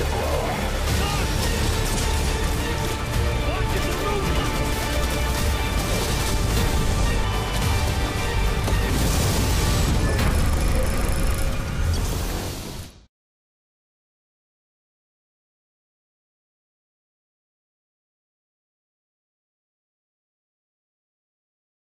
the globe.